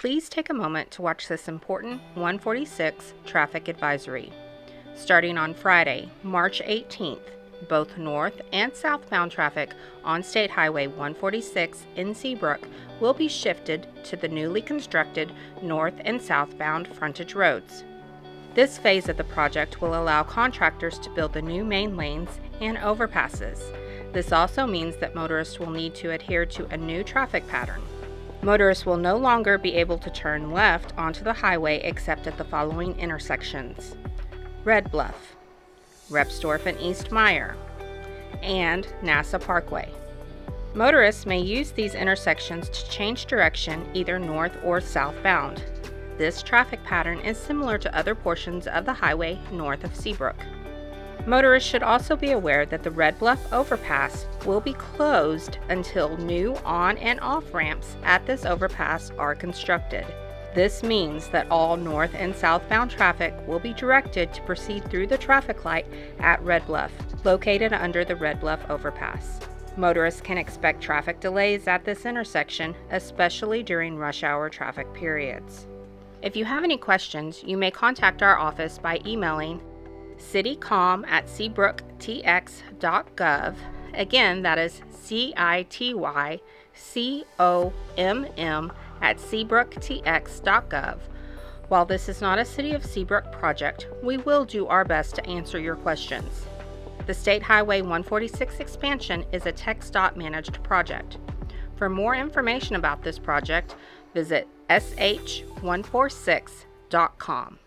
Please take a moment to watch this important 146 traffic advisory. Starting on Friday, March 18th, both north and southbound traffic on State Highway 146 in Seabrook will be shifted to the newly constructed north and southbound frontage roads. This phase of the project will allow contractors to build the new main lanes and overpasses. This also means that motorists will need to adhere to a new traffic pattern. Motorists will no longer be able to turn left onto the highway except at the following intersections Red Bluff, Repsdorph and East Meyer, and NASA Parkway. Motorists may use these intersections to change direction either north or southbound. This traffic pattern is similar to other portions of the highway north of Seabrook. Motorists should also be aware that the Red Bluff overpass will be closed until new on and off ramps at this overpass are constructed. This means that all north and southbound traffic will be directed to proceed through the traffic light at Red Bluff, located under the Red Bluff overpass. Motorists can expect traffic delays at this intersection, especially during rush hour traffic periods. If you have any questions, you may contact our office by emailing citycomm at seabrooktx.gov. Again, that is C I T Y C O M M at seabrooktx.gov. While this is not a City of Seabrook project, we will do our best to answer your questions. The State Highway 146 expansion is a TxDOT managed project. For more information about this project, visit sh146.com.